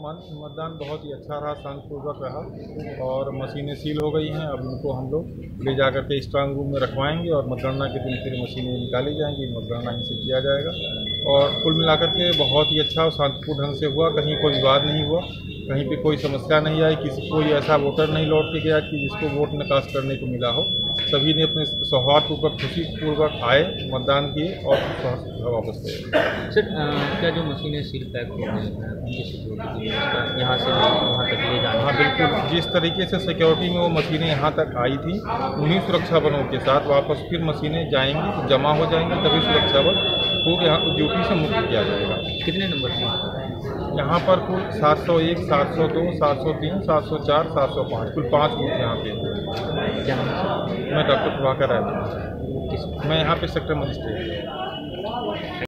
मतदान बहुत ही अच्छा रहा, शांतिपूर्वक रहा और मशीनें सील हो गई हैं, अब उनको हम लोग ले जा करके स्ट्रांग रूम में रखवाएँगे और मतगणना के दिन फिर मशीनें निकाली जाएँगी, मतगणना यहीं से किया जाएगा। और कुल मिलाकर के बहुत ही अच्छा और शांतिपूर्ण ढंग से हुआ, कहीं कोई विवाद नहीं हुआ, कहीं पे कोई समस्या नहीं आई, किसी कोई ऐसा वोटर नहीं लौट के गया कि जिसको वोट निकास करने को मिला हो। सभी ने अपने सौहार्दपूर्वक खुशीपूर्वक आए मतदान किए और वापस गए सर क्या जो मशीनें सील पैक हो गई यहाँ से वहाँ तक ले जाना हाँ बिल्कुल। जिस तरीके से सिक्योरिटी में वो मशीनें यहाँ तक आई थी उन्हीं सुरक्षा बलों के साथ वापस फिर मशीनें जाएँगी जमा हो जाएँगी तभी सुरक्षा बल को यहाँ ड्यूटी से मुक्त किया जाएगा। कितने नंबर से? यहाँ पर कुल 701, 702, 703, 704, 705 कुल पाँच बूथ यहाँ पे। मैं डॉक्टर प्रभाकर राय। मैं यहाँ पे सेक्टर मजिस्ट्रेट